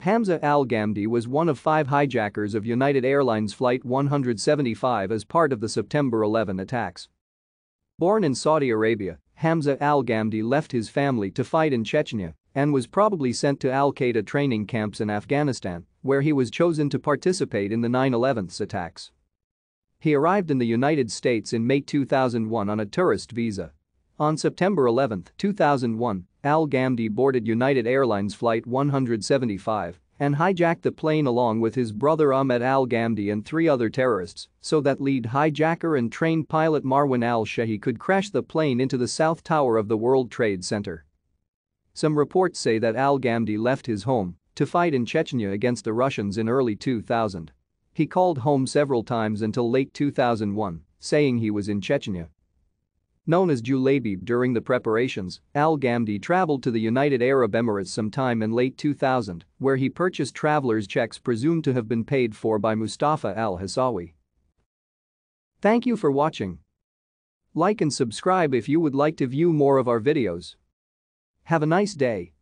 Hamza al-Ghamdi was one of five hijackers of United Airlines Flight 175 as part of the September 11 attacks. Born in Saudi Arabia, Hamza al-Ghamdi left his family to fight in Chechnya and was probably sent to al-Qaeda training camps in Afghanistan, where he was chosen to participate in the 9/11 attacks. He arrived in the United States in May 2001 on a tourist visa. On September 11, 2001, Al-Ghamdi boarded United Airlines Flight 175 and hijacked the plane along with his brother Ahmed al-Ghamdi and three other terrorists so that lead hijacker and trained pilot Marwan al-Shehhi could crash the plane into the South Tower of the World Trade Center. Some reports say that al-Ghamdi left his home to fight in Chechnya against the Russians in early 2000. He called home several times until late 2001, saying he was in Chechnya. Known as Julaibib during the preparations, Al-Ghamdi traveled to the United Arab Emirates sometime in late 2000, where he purchased travelers' checks presumed to have been paid for by Mustafa al-Hawsawi. Thank you for watching. Like and subscribe if you would like to view more of our videos. Have a nice day.